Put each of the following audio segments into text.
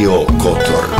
Radio Kotor.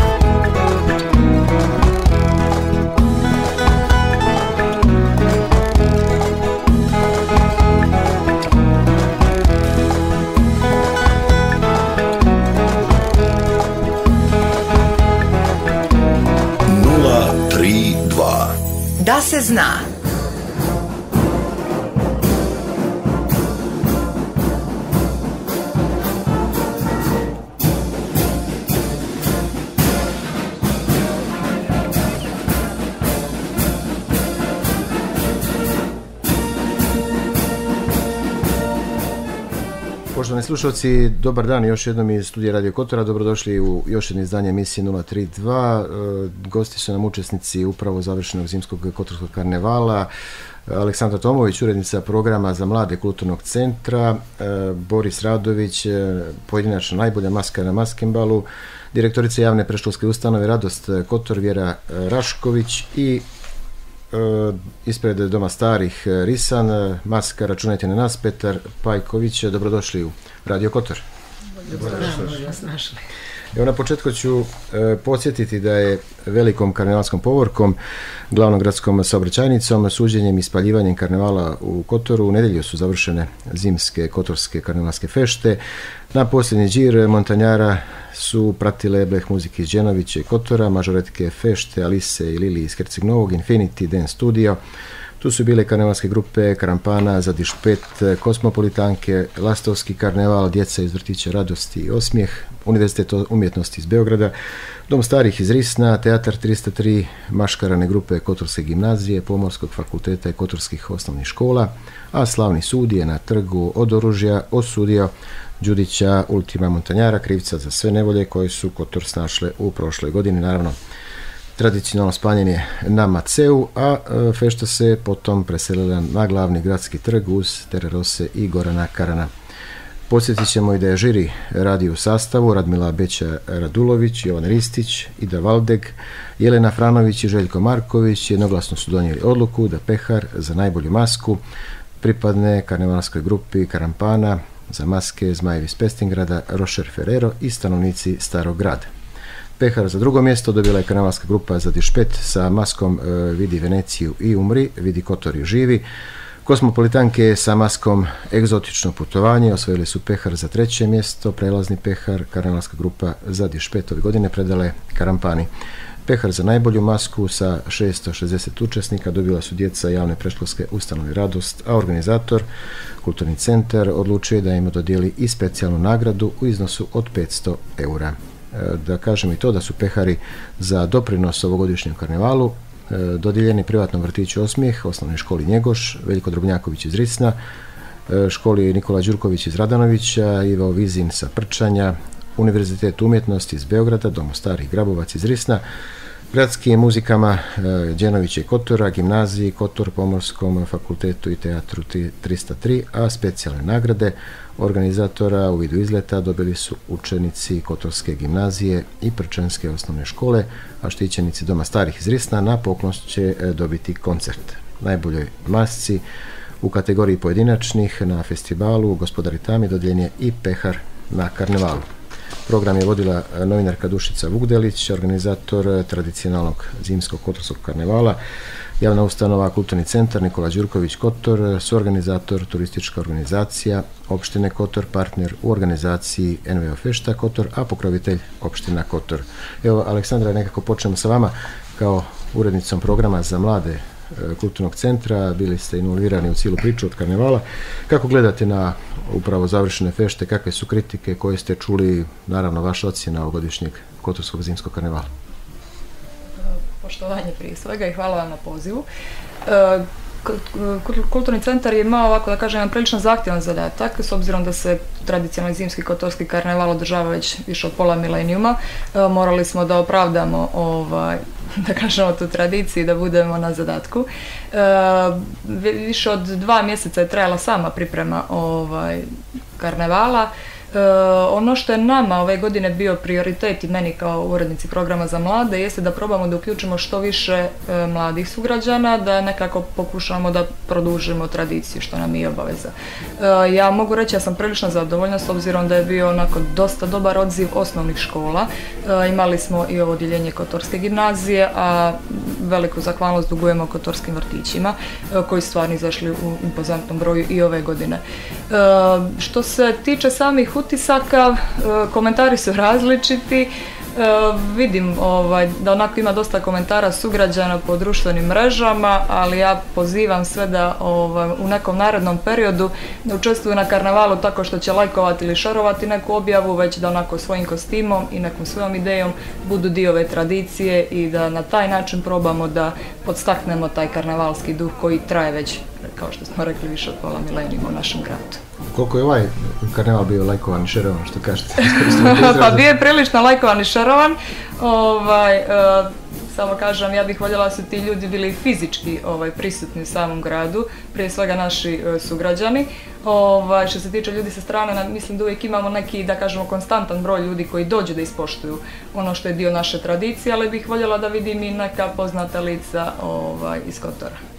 Slušalci, dobar dan još jednom iz studija Radio Kotora. Dobrodošli u još jedno izdanje emisije 032. E, Gosti su nam učesnici upravo završenog zimskog kotorskog karnevala. Aleksandra Tomović, urednica programa za mlade kulturnog centra, e, Boris Radović, e, pojedinačno najbolja maska na maskembalu, direktorica javne preškolske ustanove Radost Kotor, Vjera Rašković i e, ispred Doma starih e, Risan, e, maska računajte na nas, Petar Pajković, dobrodošli u Radio Kotor. Evo na početku ću e, podsjetiti da je velikom karnevalskom povorkom, glavnom gradskom saobraćajnicom, suđenjem i spaljivanjem karnevala u Kotoru u nedjelju su završene zimske kotorske karnevalske fešte. Na posljednji džir montanjara su pratile Bleh muzike iz Đenovića i Kotora, mažoretke fešte, Alise i Lili iz Herceg Novog, Infinity Dance Studio, tu su bile karnevalske grupe Karampana, Zadišpet, Kosmopolitanke, Lastovski karneval, djeca iz vrtića Radosti i Osmijeh, Univerzitet umjetnosti iz Beograda, Dom starih iz Risna, Teatar 303, Maškarane grupe Kotorske gimnazije, Pomorskog fakulteta i Kotorskih osnovnih škola, a slavni sud je na trgu od oružja osudio Đudića Ultima Montanjara, krivca za sve nevolje koje su Kotor snašle u prošloj godini, naravno tradicionalno spaljen je na Maceu, a e, fešta se potom preselila na glavni gradski trg uz Tererose i Gorana Karana. Podsjetit ćemo i da je žiri radi u sastavu Radmila Beća Radulović, Jovan Ristić, Ida Valdeg, Jelena Franović i Željko Marković jednoglasno su donijeli odluku da pehar za najbolju masku pripadne karnevalskoj grupi Karampana za maske Zmajevi iz Pestingrada, Rošer Ferrero i stanovnici Starog grada. Pehar za drugo mjesto dobila je karnevalska grupa za Dišpet sa maskom e, Vidi Veneciju i umri, Vidi Kotor i živi. Kosmopolitanke sa maskom Egzotično putovanje osvojili su Pehar za treće mjesto, prelazni Pehar, karnevalska grupa za Dišpet ove godine predale Karampani. Pehar za najbolju masku sa 660 učesnika dobila su djeca javne preškolske ustanove Radost, a organizator, kulturni centar, odlučio je da im dodijeli i specijalnu nagradu u iznosu od 500 eura. E, Da kažem i to da su pehari za doprinos ovogodišnjem karnevalu e, dodijeljeni privatnom vrtiću Osmijeh, osnovnoj školi Njegoš, Veljko Drobnjaković iz Risna, e, školi Nikola Đurković iz Radanovića, Ivo Vizin sa Prčanja, Univerzitet umjetnosti iz Beograda, Domo starih Grabovac iz Risna, gradskim muzikama e, Đenovića i Kotora, gimnaziji Kotor, Pomorskom fakultetu i teatru ti- 303, a specijalne nagrade organizatora u vidu izleta dobili su učenici Kotorske gimnazije i Prčanske osnovne škole, a štićenici Doma starih iz Risna na poklon će e, dobiti koncert. Najboljoj masci u kategoriji pojedinačnih na festivalu Gospodari Tami dodijeljen je i pehar na karnevalu. Program je vodila e, novinarka Dušica Vugdelić, organizator e, tradicionalnog zimskog kotorskog karnevala, javna ustanova Kulturni centar Nikola Đurković Kotor, e, suorganizator turistička organizacija opštine Kotor, partner u organizaciji NVO Fešta Kotor, a pokrovitelj opština Kotor. Evo, Aleksandra, nekako počnemo sa vama kao urednicom programa za mlade kulturnog centra, bili ste involvirani u cijelu priču od karnevala. Kako gledate na upravo završene fešte, kakve su kritike koje ste čuli, naravno vaša ocjena ovogodišnjeg Kotorskog zimskog karnevala? poštovanje prije svega i hvala vam na pozivu. E, Kulturni centar je imao ovako da kažem jedan prilično zahtjevan zadatak s obzirom da se tradicionalni zimski kotorski karneval održava već više od pola milenijuma. Morali smo da opravdamo ovaj, da kažemo tu tradiciju da budemo na zadatku. E, vi- Više od dva mjeseca je trajala sama priprema ovaj, karnevala. Ono što je nama ove godine bio prioritet i meni kao urednici programa za mlade jeste da probamo da uključimo što više mladih sugrađana, da nekako pokušamo da produžimo tradiciju što nam je obaveza. Ja mogu reći ja sam prilično zadovoljna s obzirom da je bio onako dosta dobar odziv osnovnih škola. Imali smo i ovo odjeljenje Kotorske gimnazije, a veliku zahvalnost dugujemo Kotorskim vrtićima koji stvarno izašli u impozantnom broju i ove godine. Što se tiče samih utisaka, komentari su različiti. E, vidim ovaj, da onako ima dosta komentara sugrađana po društvenim mrežama, ali ja pozivam sve da ovaj, u nekom narednom periodu ne učestvuju na karnavalu tako što će lajkovati ili šarovati neku objavu, već da onako svojim kostimom i nekom svojom idejom budu dio ove tradicije i da na taj način probamo da podstaknemo taj karnevalski duh koji traje već, kao što smo rekli, više od pola milenijuma u našem gradu. Koliko je ovaj karneval bio lajkovan i šerovan, što kažete? pa bio je prilično lajkovan i šerovan. Ovaj, e, samo kažem, ja bih voljela da su ti ljudi bili fizički ovaj, prisutni u samom gradu, prije svega naši e, sugrađani. Ovaj, što se tiče ljudi sa strane, mislim da uvijek imamo neki, da kažemo, konstantan broj ljudi koji dođu da ispoštuju ono što je dio naše tradicije, ali bih voljela da vidim i neka poznata lica ovaj, iz Kotora.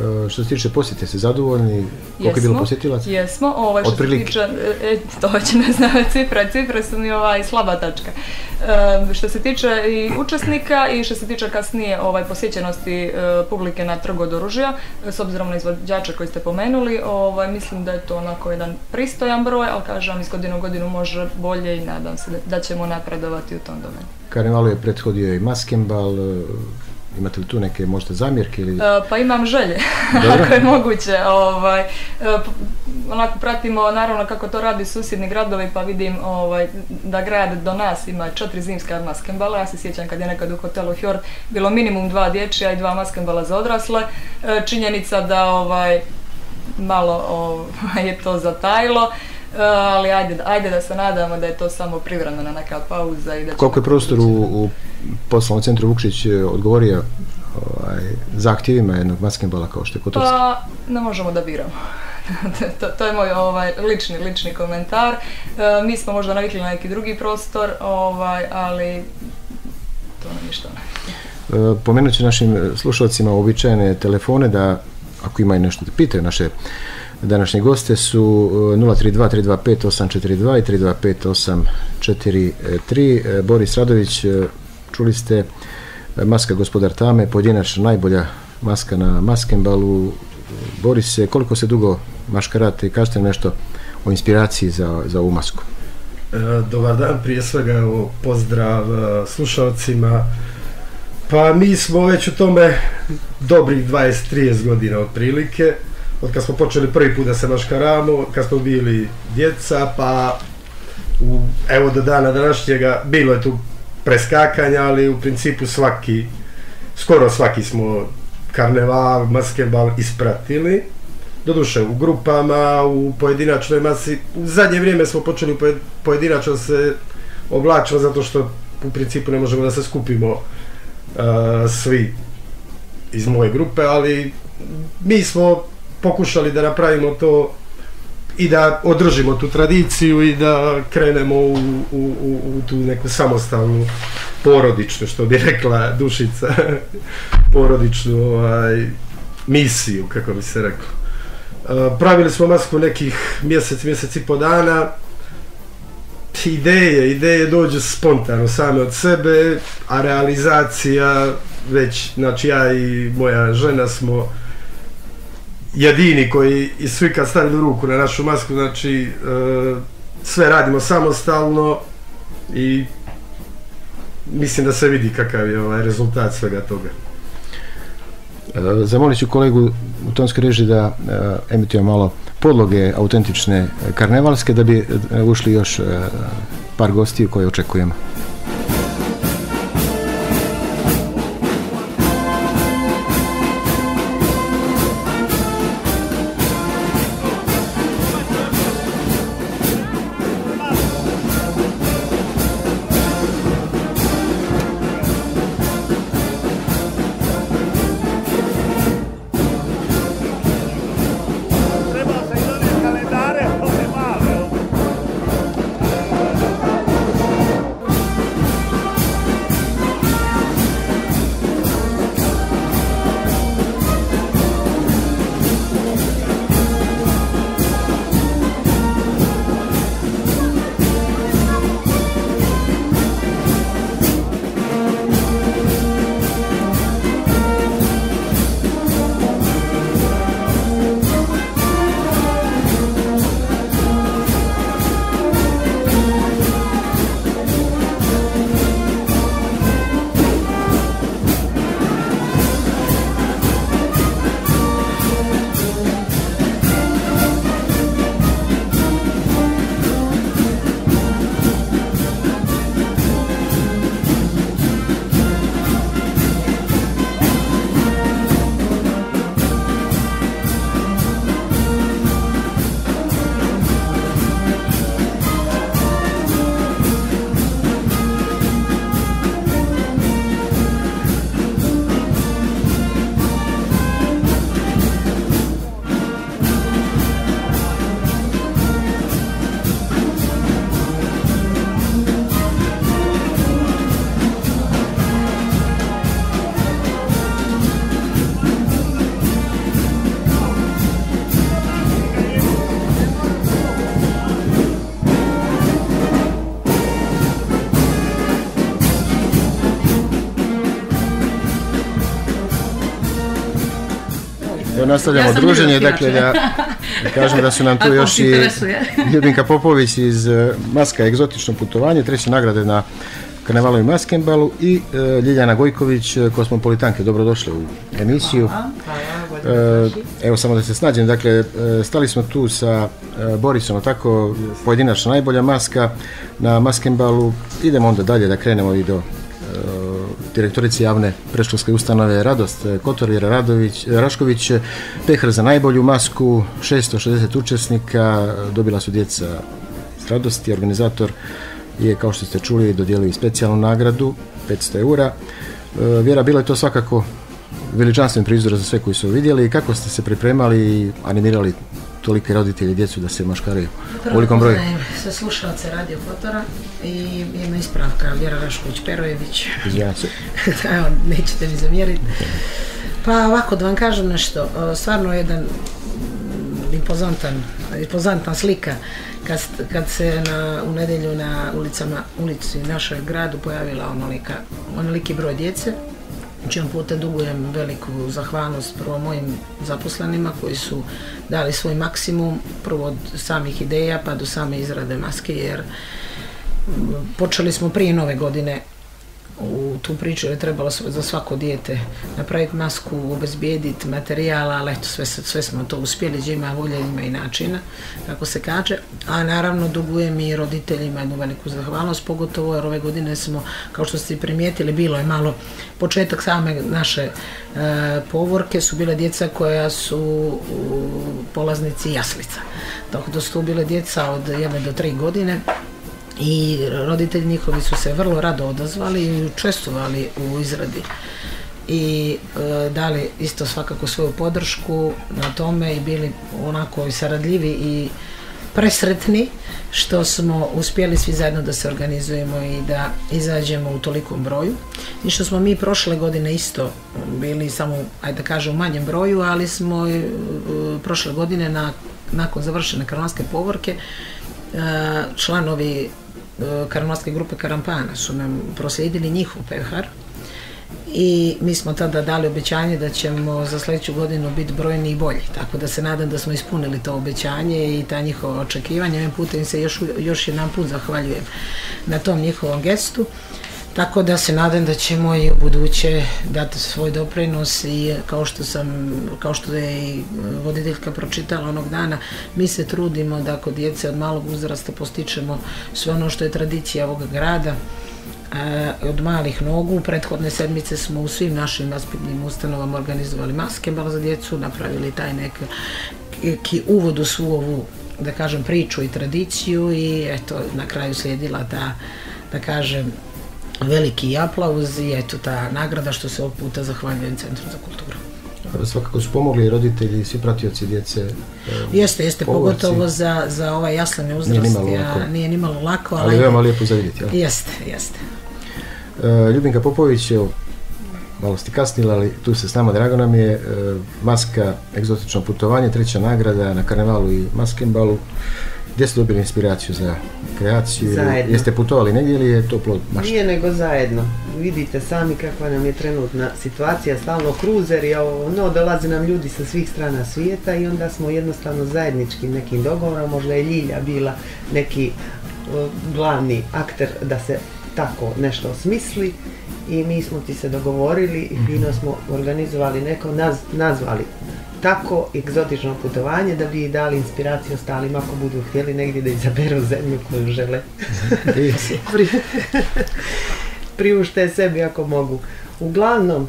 E, što se tiče posjete, ste zadovoljni? Koliko je bilo posjetilaca? Jesmo, ovaj, što se tiče, e, to već ne znam, cifre, cifre su mi ovaj, slaba tačka. E, što se tiče i učesnika i što se tiče kasnije ovaj, posjećenosti publike na trgu od oružja, s obzirom na izvođače koji ste pomenuli, ovaj, mislim da je to onako jedan pristojan broj, ali kažem, iz godinu u godinu može bolje i nadam se da ćemo napredovati u tom domenu. Karnevalu je prethodio i maskembal, Imate li tu neke možda zamjerke? Ili... E, pa imam želje, ako je moguće. Ovaj, e, onako pratimo naravno kako to radi susjedni gradovi pa vidim ovaj, da grad do nas ima četiri zimska maskembala. Ja se sjećam kad je nekad u hotelu Fjord bilo minimum dva dječja i dva maskembala za odrasle. E, činjenica da ovaj, malo ovaj, je to zatajilo. ali ajde, ajde da se nadamo da je to samo privremena neka pauza. I da Koliko je prostor u, u poslovnom centru Vukšić e, odgovorio ovaj, zahtjevima jednog maskembala kao što je Kotorski? Pa, ne možemo da biramo. to, to, je moj ovaj, lični, lični komentar. E, mi smo možda navikli na neki drugi prostor, ovaj, ali to nam ništa ne. E, pomenut ću našim slušalcima uobičajene telefone da ako imaju nešto da pitaju naše današnje goste su 032 325 842 i 325 843. Boris Radović, Čuli ste e, maska gospodar Tame, pojedinačna najbolja maska na maskembalu. Boris, koliko se dugo maškarate i kažete nešto o inspiraciji za, za ovu masku? E, dobar dan, prije svega pozdrav e, slušalcima. Pa mi smo već u tome dobrih 20-30 godina otprilike. Od kad smo počeli prvi put da se maškaramo, kad smo bili djeca, pa u, evo do dana današnjega bilo je tu preskakanja, ali u principu svaki, skoro svaki smo karneval, maskebal ispratili. Doduše u grupama, u pojedinačnoj masi. U zadnje vrijeme smo počeli pojedinačno se oblačiti zato što u principu ne možemo da se skupimo svi iz moje grupe, ali mi smo pokušali da napravimo to i da održimo tu tradiciju i da krenemo u, u, u tu neku samostalnu porodičnu, što bi rekla Dušica, porodičnu ovaj, misiju, kako bi se reklo. E, pravili smo masku nekih mjesec, mjesec i po dana, ideje, ideje dođu spontano same od sebe, a realizacija već, znači ja i moja žena smo jedini koji i svi kad stavili ruku na našu masku, znači e, sve radimo samostalno i mislim da se vidi kakav je ovaj rezultat svega toga. E, zamolit ću kolegu u tonskoj režiji da e, emituje malo podloge autentične karnevalske da bi ušli još par gostiju koje očekujemo. Nastavljamo Ja druženje, dakle da, kažem da su nam tu još i. Ljubinka Popović iz eh, Maska egzotično putovanje, treće nagrade na Karnevalu i Maskenbalu i eh, Ljiljana Gojković, eh, kosmopolitanke, dobrodošle u emisiju. E, Evo samo da se snađem, dakle e, stali smo tu sa e, Borisom, tako pojedinačna najbolja maska na Maskenbalu. Idemo onda dalje da krenemo i do direktorice javne predškolske ustanove Radost e, Kotor Jera Radović, e, Rašković, e, Pehr za najbolju masku, 660 učesnika, dobila su djeca iz Radosti, organizator je, kao što ste čuli, dodijelio specijalnu nagradu, 500 eura. Vjera, bilo je to svakako veličanstven prizor za sve koji su vidjeli kako ste se pripremali i animirali tolike roditelje i djecu da se maškaraju u velikom broju. Sve slušalce Radio Kotora i jedna ispravka, Vjera Rašković-Perojević. Izvinjavam se. Evo, nećete mi zamjeriti. Pa ovako, da vam kažem nešto, stvarno jedan impozantan, impozantna slika kad, kad se na, u nedjelju na ulicama, ulici našoj gradu pojavila onolika, onoliki broj djece, čijom putem dugujem veliku zahvalnost prvo mojim zaposlenima koji su dali svoj maksimum, prvo od samih ideja pa do same izrade maske, jer počeli smo prije nove godine u tu priču je trebalo za svako dijete napraviti masku, obezbijediti materijala, ali eto, sve, sve smo to uspjeli, gdje ima volje, ima i načina, kako se kaže. A naravno dugujem i roditeljima jednu veliku zahvalnost, pogotovo jer ove godine smo, kao što ste primijetili, bilo je malo početak same naše e, povorke, su bile djeca koja su u, polaznici jaslica. Da su bile djeca od jedne do tri godine, i roditelji njihovi su se vrlo rado odazvali i učestvovali u izradi. I e, dali isto svakako svoju podršku na tome i bili onako saradljivi i presretni što smo uspjeli svi zajedno da se organizujemo i da izađemo u tolikom broju. I što smo mi prošle godine isto bili samo, ajde da kažem, u manjem broju, ali smo e, prošle godine na, nakon završene karlanske povorke e, članovi karlovarske grupe Karampana su nam proslijedili njihov pehar i mi smo tada dali obećanje da ćemo za sljedeću godinu biti brojni i bolji. Tako da se nadam da smo ispunili to obećanje i ta njihova očekivanja. Ovim putem se još, još jedan put zahvaljujem na tom njihovom gestu. Tako da se nadam da ćemo i u buduće dati svoj doprinos i kao što sam, kao što je i voditeljka pročitala onog dana, mi se trudimo da kod djece od malog uzrasta postičemo sve ono što je tradicija ovog grada, e, od malih nogu. Prethodne sedmice smo u svim našim vaspitnim ustanovama organizovali maske za djecu, napravili taj neki uvod u svu ovu, da kažem, priču i tradiciju i eto, na kraju slijedila ta, da kažem, veliki aplauz i eto ta nagrada što se ovog puta zahvaljujem Centru za kulturu. Svakako su pomogli roditelji i svi pratioci djece. e, Jeste, jeste, povorci. pogotovo za, za ovaj jaslani uzrast. Nije nimalo lako. nije nimalo lako, ali, Ali veoma lijepo za vidjeti. jeste, jeste. E, Ljubinka Popović, evo, malo ste kasnila, ali tu se s nama, drago nam je. E, Maska, egzotično putovanje, treća nagrada na karnevalu i Maskenbalu. Gdje ste dobili inspiraciju za kreaciju? Zajedno. Jeste putovali negdje ili je to plod mašte? Nije nego zajedno. Vidite sami kakva nam je trenutna situacija, stalno kruzer i ovo, no, dolaze nam ljudi sa svih strana svijeta i onda smo jednostavno zajedničkim nekim dogovorom, možda je Ljilja bila neki o, glavni akter da se tako nešto osmisli i mi smo ti se dogovorili i fino smo organizovali neko, naz, nazvali tako egzotično putovanje da bi dali inspiraciju ostalim ako budu htjeli negdje da izaberu zemlju koju žele priušte sebi ako mogu. Uglavnom,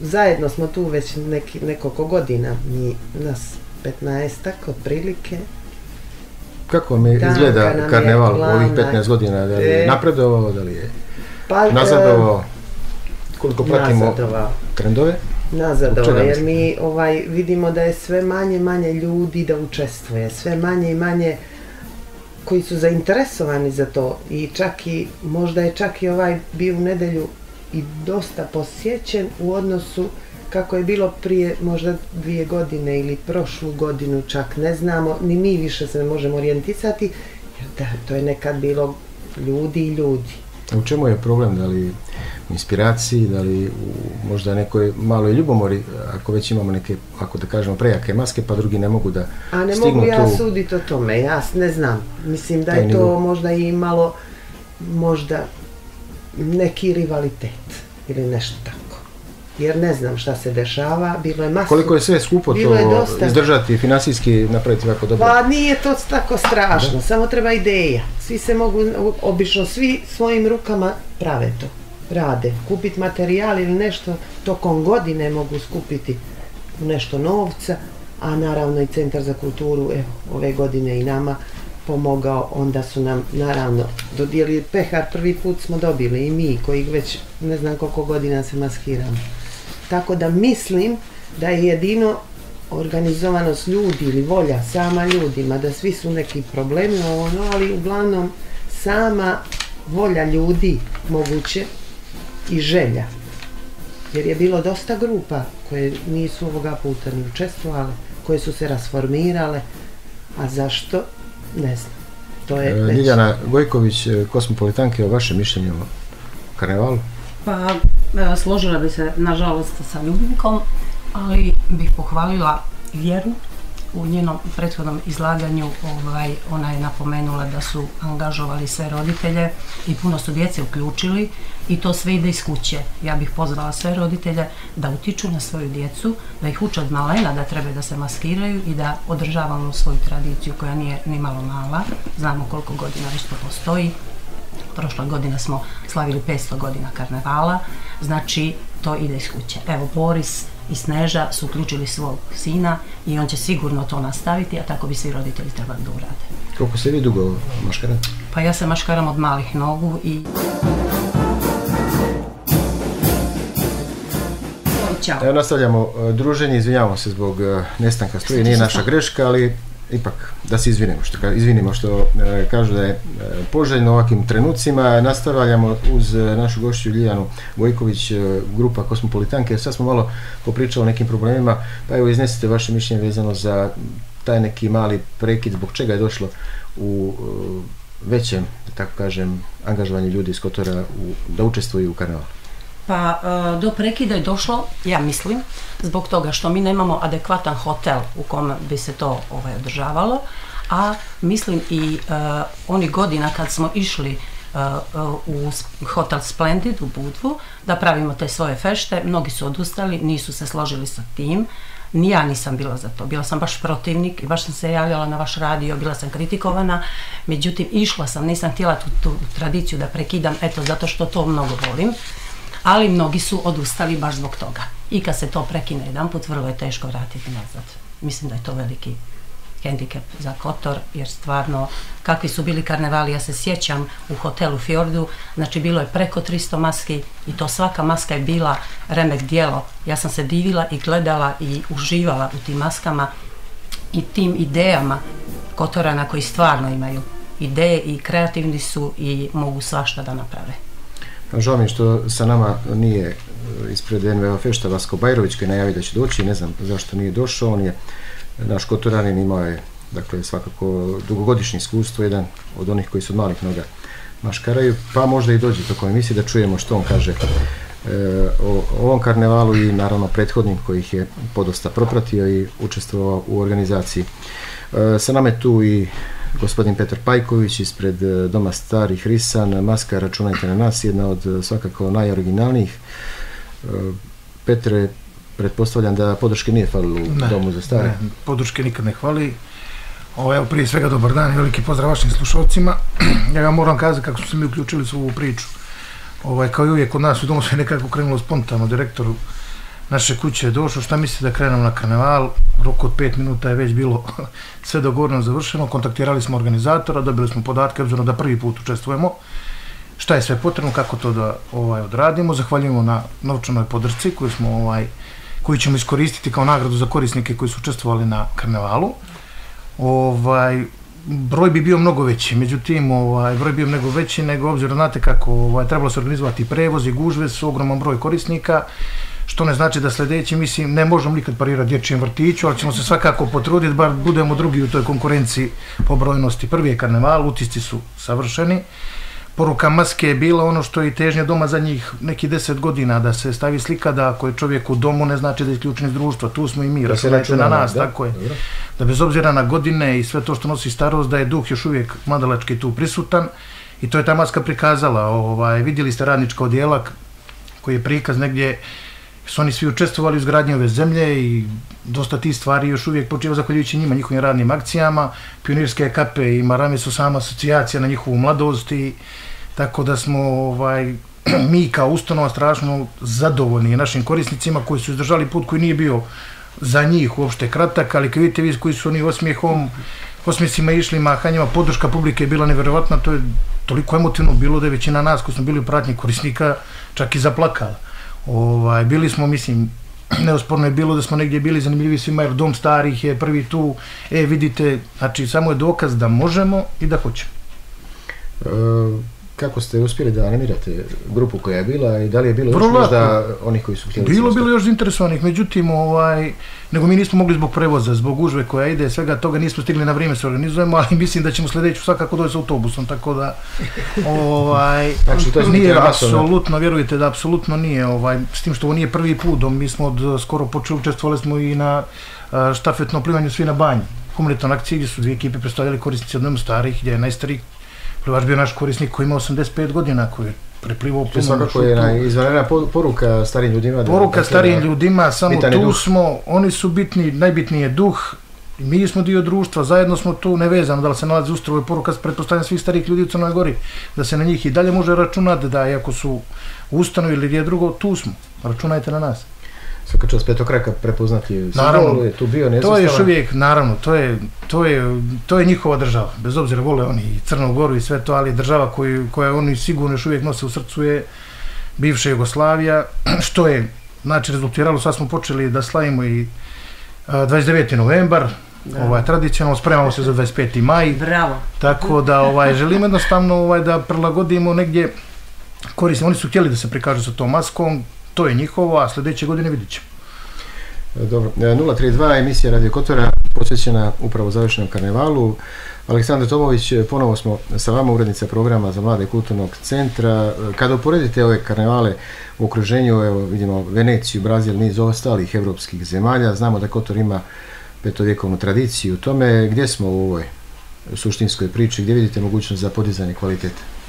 zajedno smo tu već neki, nekoliko godina, mi, nas 15-ak otprilike. Kako Da, izgleda karneval u ovih glavna- 15 godina? Da li je E. napredovao, da li je Pa, e, nazadovao? Koliko pratimo nazadovao. trendove? Nazadovao, jer mi ovaj, vidimo da je sve manje manje ljudi da učestvuje, sve manje i manje koji su zainteresovani za to i čak i, možda je čak i ovaj bio u nedjelju i dosta posjećen u odnosu kako je bilo prije možda dvije godine ili prošlu godinu čak, ne znamo, ni mi više se ne možemo orijentisati, jer da, to je nekad bilo ljudi i ljudi. U čemu je problem? Da li u inspiraciji, da li u možda nekoj maloj ljubomori, ako već imamo neke, ako da kažemo, prejake maske, pa drugi ne mogu da A ne mogu ja tu. suditi o tome, ja ne znam. Mislim da je nivo. to možda i malo, možda neki rivalitet ili nešto tako. Jer ne znam šta se dešava, bilo je masu... Koliko je sve skupo Bilo je to dosta. izdržati, financijski napraviti ovako dobro? Pa nije to tako strašno, samo treba ideja. Svi se mogu, obično svi svojim rukama prave to, rade. Kupiti materijal ili nešto tokom godine mogu skupiti nešto novca, a naravno i Centar za kulturu, evo, ove godine i nama pomogao, onda su nam naravno dodijelili pehar, prvi put smo dobili i mi koji već ne znam koliko godina se maskiramo. Tako da mislim da je jedino organizovanost ljudi ili volja sama ljudima, da svi su neki problemi, ono, ali uglavnom sama volja ljudi moguće i želja. Jer je bilo dosta grupa koje nisu ovoga puta ni učestvovale, koje su se rasformirale, a zašto? Ne znam. To je E, već- Ljiljana Gojković, e, Kosmopolitanke, o vašem mišljenju o karnevalu? Pa e, složila bi se nažalost sa Ljubinkom, ali bih pohvalila vjeru u njenom prethodnom izlaganju ovaj, ona je napomenula da su angažovali sve roditelje i puno su djece uključili i to sve ide iz kuće. Ja bih pozvala sve roditelje da utiču na svoju djecu, da ih uče od malena da treba da se maskiraju i da održavamo svoju tradiciju koja nije ni malo mala. Znamo koliko godina već to postoji. Prošle godine smo slavili 500 godina karnevala, znači to ide iz kuće. Evo Boris i Sneža su uključili svog sina i on će sigurno to nastaviti, a tako bi svi roditelji trebali da urade. Koliko ste vi dugo maškarate? Pa ja se maškaram od malih nogu i... Ćao. Evo nastavljamo e, druženje, izvinjavamo se zbog e, nestanka struje, nije naša greška, ali ipak da se izvinimo što, izvinimo što e, kažu da je e, poželjno ovakvim trenucima. Nastavljamo uz e, našu gošću Ljiljanu Vojković, e, grupa Kosmopolitanke. Sad smo malo popričali o nekim problemima, pa evo iznesite vaše mišljenje vezano za taj neki mali prekid, zbog čega je došlo u većem, da tako kažem, angažovanju ljudi iz Kotora u, da učestvuju u karnevalu. Pa do prekida je došlo, ja mislim, zbog toga što mi nemamo adekvatan hotel u kom bi se to ovaj, održavalo, a mislim i e, onih godina kad smo išli e, e, u hotel Splendid u Budvu da pravimo te svoje fešte, mnogi su odustali, nisu se složili sa tim, ni ja nisam bila za to, bila sam baš protivnik i baš sam se javljala na vaš radio, bila sam kritikovana, međutim išla sam, nisam htjela tu, tu tradiciju da prekidam, eto zato što to mnogo volim, ali mnogi su odustali baš zbog toga. I kad se to prekine jedan put, vrlo je teško vratiti nazad. Mislim da je to veliki hendikep za Kotor, jer stvarno, kakvi su bili karnevali, ja se sjećam u hotelu Fjordu, znači bilo je preko 300 maski i to svaka maska je bila remek dijelo. Ja sam se divila i gledala i uživala u tim maskama i tim idejama Kotorana koji stvarno imaju ideje i kreativni su i mogu svašta da naprave. Žao mi što sa nama nije e, ispred NVO Fešta Vasko Bajrović koji je najavio da će doći, ne znam zašto nije došao, on je naš kotoranin, imao je dakle svakako dugogodišnje iskustvo, jedan od onih koji su od malih noga maškaraju, pa možda i dođe tokom emisije da čujemo što on kaže e, o ovom karnevalu i naravno prethodnim kojih je podosta propratio i učestvovao u organizaciji. E, sa nama je tu i gospodin Petar Pajković ispred e, Doma starih Risan, maska računajte na nas, jedna od e, svakako najoriginalnijih. E, Petre, pretpostavljam da podrške nije falilo u Domu za stare. Ne, podrške nikad ne hvali. Ovo, evo, prije svega dobar dan i veliki pozdrav vašim slušalcima. Ja vam moram kazati kako smo se mi uključili u ovu priču. Ovaj, kao i uvijek kod nas u domu sve nekako krenulo spontano. Direktoru naše kuće je došao, šta mislite da krenemo na karneval? U roku od pet minuta je već bilo sve dogovoreno, završeno. Kontaktirali smo organizatora, dobili smo podatke, obzirom da prvi put učestvujemo. Šta je sve potrebno, kako to da ovaj, odradimo. Zahvaljujemo na novčanoj podršci koju smo ovaj, koju ćemo iskoristiti kao nagradu za korisnike koji su učestvovali na karnevalu. Ovaj, broj bi bio mnogo veći, međutim, ovaj, broj bi bio mnogo veći nego obzirom, znate kako, ovaj, trebalo se organizovati prevoz i gužve su ogroman broj korisnika, što ne znači da sljedeći, mislim, ne možemo nikad parirati dječjem vrtiću, ali ćemo se svakako potruditi, bar budemo drugi u toj konkurenciji po brojnosti. Prvi je karneval, utisci su savršeni, poruka maske je bila ono što je i težnja doma za njih neki deset godina, da se stavi slika da ako je čovjek u domu ne znači da je isključen iz društva, tu smo i mi, računajte računa na na- nas, da, tako je. dobro. Da bez obzira na godine i sve to što nosi starost, da je duh još uvijek mladalački tu prisutan i to je ta maska prikazala. Ovaj, vidjeli ste radnička odjela koji je prikaz negdje su oni svi učestvovali u izgradnji ove zemlje i dosta tih stvari još uvijek počiva zahvaljujući njima, njihovim radnim akcijama. Pionirske kape i marame su sama asocijacija na njihovu mladost i tako da smo ovaj, mi kao ustanova strašno zadovoljni našim korisnicima koji su izdržali put koji nije bio za njih uopšte kratak, ali kad vidite vi koji su oni osmijehom, osmijecima išli, mahanjima, podrška publike je bila nevjerovatna, to je toliko emotivno bilo da je većina nas koji smo bili u pratnji korisnika čak i zaplakala. Ovaj, bili smo, mislim, neosporno je bilo da smo negdje bili zanimljivi svima jer dom starih je prvi tu, e vidite, znači samo je dokaz da možemo i da hoćemo. E, kako ste uspjeli da animirate grupu koja je bila i da li je bilo Vrlo još možda onih koji su htjeli Bilo, bilo još zainteresovanih, međutim, ovaj, nego mi nismo mogli zbog prevoza, zbog užve koja ide, svega toga nismo stigli na vrijeme se organizujemo, ali mislim da ćemo sljedeću svakako doći s autobusom, tako da, ovaj, Znači, to je nije apsolutno, vjerujte da apsolutno nije, ovaj, s tim što ovo nije prvi put, mi smo od skoro počeli, učestvovali smo i na a, štafetnom plivanju svi na banji, humanitarnoj akciji gdje su dvije ekipe predstavljali korisnici od starih, gdje je najstariji plivač bio naš korisnik koji ima 85 godina, koji je preplivao puno svakako je izvanredna po- poruka starim ljudima. Poruka starijim da- ljudima, samo tu duh. smo, oni su bitni, najbitniji je duh, mi smo dio društva, zajedno smo tu nevezano, da li se nalazi ustroj, ovo je poruka pretpostavljam svih starih ljudi u Crnoj Gori, da se na njih i dalje može računati, da iako su ustanovi ili gdje drugo, tu smo, računajte na nas. Svaka čast petokraka prepoznati Naravno. je tu bio To je još nezastavan. uvijek, naravno, to je, to je, to je njihova država, bez obzira vole oni i Crnu Goru i sve to, ali država koju, koja oni sigurno još uvijek nose u srcu je bivša Jugoslavija, što je, znači, rezultiralo, sad smo počeli da slavimo i a, 29. novembar, ovaj, tradicionalno, spremamo se za 25. maj, Bravo. tako da ovaj, želimo jednostavno ovaj, da prilagodimo negdje korisno. Oni su htjeli da se prikažu sa tom maskom, to je njihovo, a sljedeće godine vidjet ćemo. Dobro, e, 032 emisija Radio Kotora posvećena upravo završenom karnevalu. Aleksandar Tomović, e, ponovo smo sa vama, urednica programa za mlade kulturnog centra. E, Kada uporedite ove karnevale u okruženju, evo vidimo Veneciju, Brazil, niz ostalih evropskih zemalja, znamo da Kotor ima petovjekovnu tradiciju u tome. Gdje smo u ovoj suštinskoj priči, gdje vidite mogućnost za podizanje kvalitete?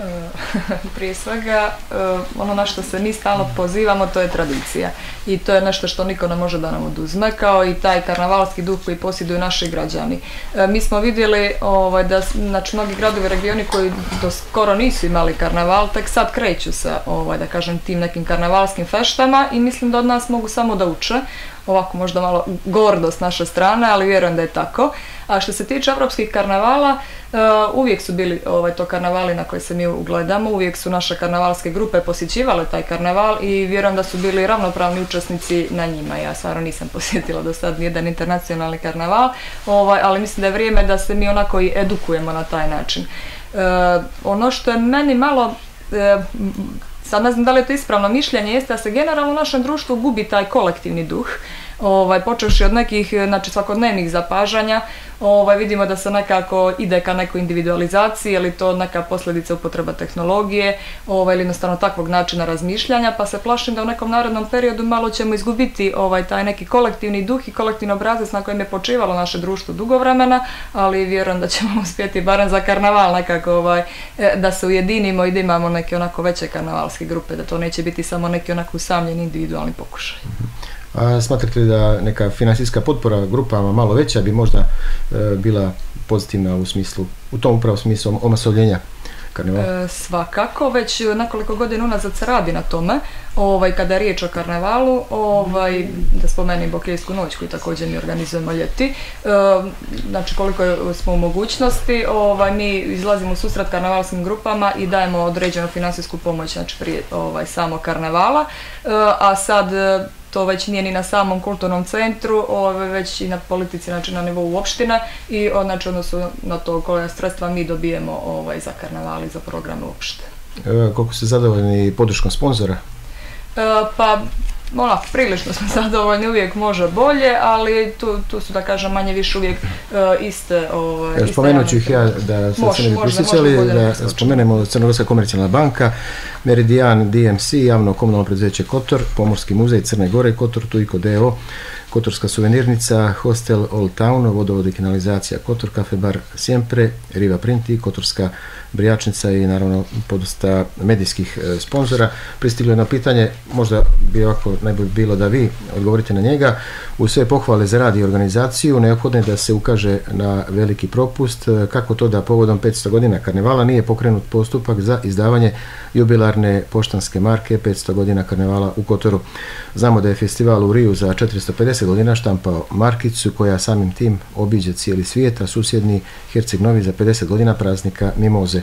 E, prije svega, e, ono na što se mi stalno pozivamo, to je tradicija. I to je nešto što niko ne može da nam oduzme, kao i taj karnavalski duh koji posjeduju naši građani. E, Mi smo vidjeli ovaj, da znači, mnogi gradovi i regioni koji do skoro nisu imali karnaval, tek sad kreću sa ovaj, da kažem, tim nekim karnavalskim feštama i mislim da od nas mogu samo da uče. Ovako možda malo gordo s naše strane, ali vjerujem da je tako. A što se tiče evropskih karnavala, e, uvijek su bili ovaj, to karnavali na koje se mi ugledamo, uvijek su naše karnavalske grupe posjećivale taj karnaval i vjerujem da su bili ravnopravni učesnici na njima. Ja stvarno nisam posjetila do sad nijedan internacionalni karnaval, ovaj, ali mislim da je vrijeme da se mi onako i edukujemo na taj način. E, ono što je meni malo e, sad ne znam da li je to ispravno mišljenje, jeste da se generalno u našem društvu gubi taj kolektivni duh. Ovaj, počevši od nekih znači, svakodnevnih zapažanja, ovaj, vidimo da se nekako ide ka nekoj individualizaciji, ili to neka posljedica upotreba tehnologije, ovaj, ili jednostavno takvog načina razmišljanja, pa se plašim da u nekom narednom periodu malo ćemo izgubiti ovaj, taj neki kolektivni duh i kolektivni obrazac na kojem je počivalo naše društvo dugo vremena, ali vjerujem da ćemo uspjeti barem za karnaval nekako ovaj, e, da se ujedinimo i da imamo neke onako veće karnavalske grupe, da to neće biti samo neki onako usamljeni individualni pokušaj. A smatrate li da neka financijska potpora grupama malo veća bi možda e, bila pozitivna u smislu, u tom upravo smislu omasovljenja karnevala? E, svakako, već nekoliko godina unazad se radi na tome, ovaj, kada je riječ o karnevalu, ovaj, da spomenem Boklijsku noć koju također mi organizujemo ljeti, e, znači koliko smo u mogućnosti, ovaj, mi izlazimo u susret karnevalskim grupama i dajemo određenu financijsku pomoć znači prije ovaj, samog karnevala, E, a sad to već nije ni na samom kulturnom centru, ovaj, već i na politici, znači na nivou opštine i znači odnosu na to koja sredstva mi dobijemo ovaj, za karneval i za programe uopšte. E, koliko ste zadovoljni podrškom sponzora? E, pa onako, prilično smo zadovoljni, uvijek može bolje, ali tu, tu su da kažem manje više uvijek uh, iste ovaj, iste Spomenut ću ih ja da se ne bi prisjećali, da spomenemo Crnogorska komercijalna banka, Meridian DMC, javno komunalno preduzeće Kotor, Pomorski muzej Crne Gore Kotor, Tujko DO, Kotorska suvenirnica, Hostel Old Town, vodovod i kanalizacija Kotor, Cafe Bar Siempre, Riva Printi, Kotorska brijačnica i naravno podosta medijskih e, sponzora. Pristiglo je na pitanje, možda bi ovako najbolje bilo da vi odgovorite na njega. U sve pohvale za rad i organizaciju neophodno je da se ukaže na veliki propust. E, Kako to da povodom 500 godina karnevala nije pokrenut postupak za izdavanje jubilarne poštanske marke 500 godina karnevala u Kotoru. Znamo da je festival u Riju za 450 godina štampao markicu koja samim tim obiđe cijeli svijet, a susjedni Herceg Novi za 50 godina praznika Mimoze.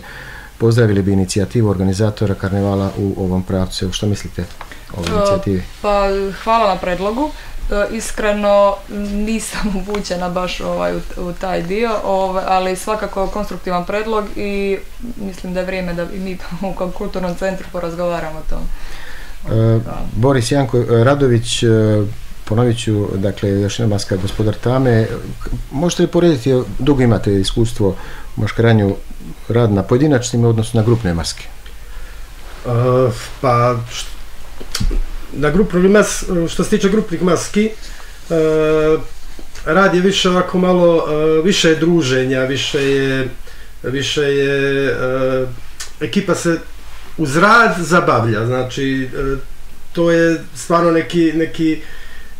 Pozdravili bi inicijativu organizatora karnevala u ovom pravcu. Što mislite o ovoj inicijativi? Pa hvala na predlogu. E, Iskreno nisam upućena baš ovaj, u, u taj dio, ovaj, ali svakako konstruktivan predlog i mislim da je vrijeme da i mi u kulturnom centru porazgovaramo o tom. E, Boris Janko e, Radović, e, ponovit ću, dakle, još gospodar Tame. Možete li porediti, dugo imate iskustvo u maškaranju rad na pojedinačnim, odnosno na grupne maske? Uh, pa št- na grupnih mas, što se tiče grupnih maski, uh, rad je više ovako malo, uh, više je druženja, više je, više je, ekipa se uz rad zabavlja, znači to je stvarno neki, neki,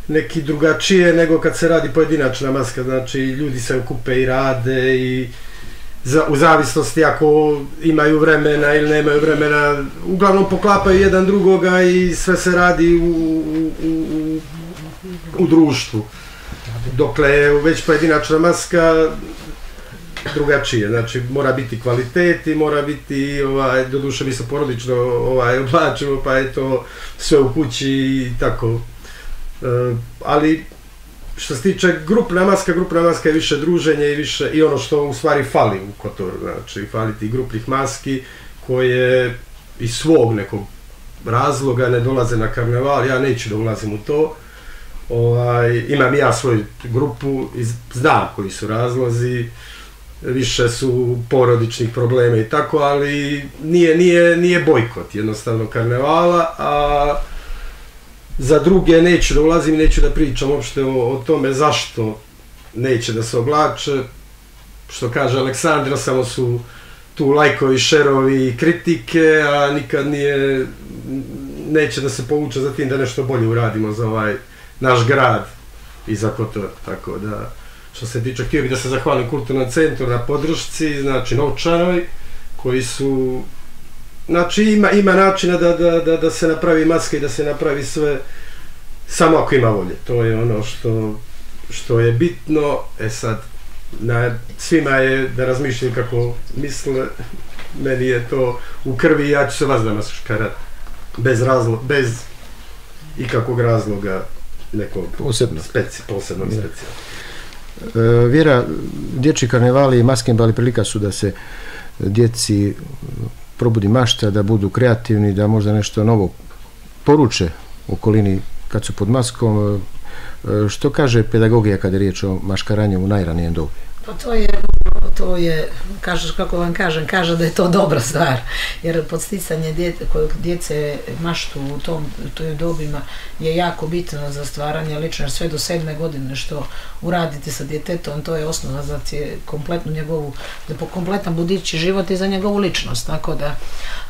neki drugačije nego kad se radi pojedinačna maska, znači ljudi se okupe i rade i za, u zavisnosti ako imaju vremena ili nemaju vremena, uglavnom poklapaju jedan drugoga i sve se radi u, u, u, u društvu. Dokle je već pojedinačna maska drugačije, znači mora biti kvalitet i mora biti, ovaj, doduše mi se porodično ovaj, oblačimo pa je to sve u kući i tako. E, ali što se tiče grupna maska, grupna maska je više druženje i više i ono što u stvari fali u Kotoru, znači fali ti grupnih maski koje iz svog nekog razloga ne dolaze na karneval, ja neću da ulazim u to. Ovaj, imam ja svoju grupu i znam koji su razlozi, više su porodičnih problema i tako, ali nije, nije, nije bojkot jednostavno karnevala, a za druge neću da ulazim i neću da pričam uopšte o, o tome zašto neće da se oblače. Što kaže Aleksandra, samo su tu lajkovi, šerovi i kritike, a nikad nije, neće da se povuče za tim da nešto bolje uradimo za ovaj naš grad i za Kotor, tako da što se tiče, htio bih da se zahvalim kulturnom centru na podršci, znači novčanoj, koji su Znači ima, ima načina da, da, da, da se napravi maska i da se napravi sve samo ako ima volje. To je ono što, što je bitno. E sad, na, svima je da razmišljam kako misle. Meni je to u krvi i ja ću se vas danas škarat. Bez razloga, bez ikakvog razloga nekog Posebno. speci, posebnog Da. specijalnog. E, Vjera, dječji karnevali i maskenbali prilika su da se djeci probudi mašta, da budu kreativni, da možda nešto novo poruče okolini kad su pod maskom. E, Što kaže pedagogija kada je riječ o maškaranju u najranijem dobu? Pa to je, to je, kažeš kako vam kažem, kaže da je to dobra stvar, jer podsticanje djece, kojeg djece maštu u tom, toj dobima je jako bitno za stvaranje lično, sve do sedme godine što uradite sa djetetom, to je osnova za kompletnu njegovu, za kompletan budući život i za njegovu ličnost, tako da,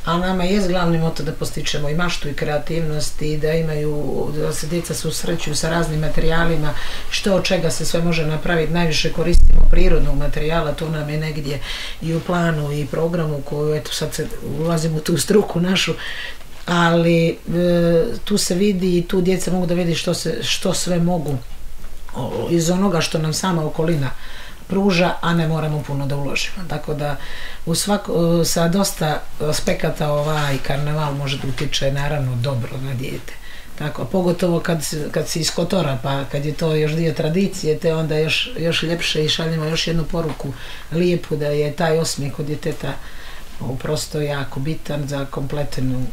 a nama je glavni moto da postičemo i maštu i kreativnost i da imaju, da se djeca susrećuju sa raznim materijalima, što od čega se sve može napraviti, najviše koristimo prirodnog materijala, to nam je negdje i u planu i programu koju, eto sad se ulazimo u tu struku našu, ali e, tu se vidi i tu djeca mogu da vidi što, se, što sve mogu iz onoga što nam sama okolina pruža, a ne moramo puno da uložimo. Tako da u svako, sa dosta aspekata ovaj karneval može da utiče naravno dobro na dijete. Tako, pogotovo kad, kad si iz Kotora, pa kad je to još dio tradicije, te onda još, još ljepše i šaljemo još jednu poruku lijepu da je taj osmijeh kod djeteta o, prosto jako bitan za kompletnu